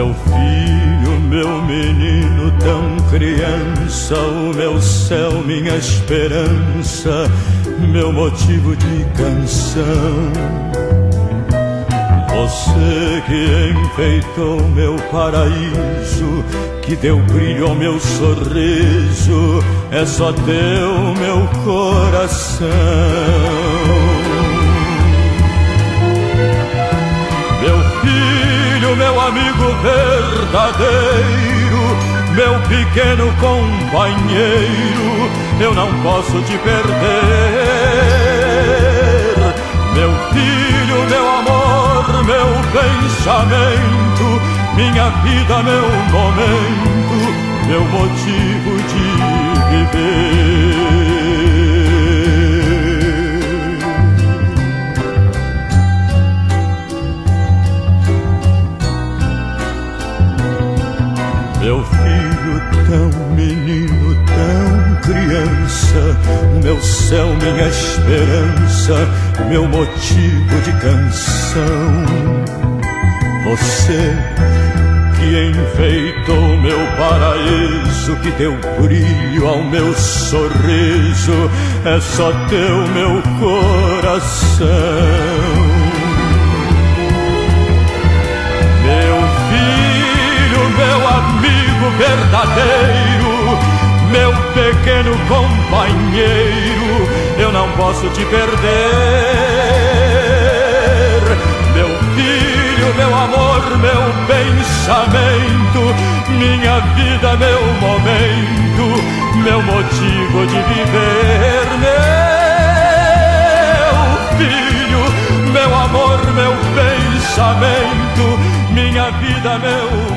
Meu filho, meu menino, tão criança, o meu céu, minha esperança, meu motivo de canção. Você que enfeitou meu paraíso, que deu brilho ao meu sorriso, é só teu meu coração. Amigo verdadeiro, meu pequeno companheiro, eu não posso te perder. Meu filho, meu amor, meu pensamento, minha vida, meu momento, meu motivo de viver. Tão menino, tão criança, meu céu, minha esperança, meu motivo de canção. Você que enfeitou meu paraíso, que deu brilho ao meu sorriso, é só teu meu coração. Verdadeiro, meu pequeno companheiro, eu não posso te perder. Meu filho, meu amor, meu pensamento, minha vida, meu momento, meu motivo de viver. Meu filho, meu amor, meu pensamento, minha vida, meu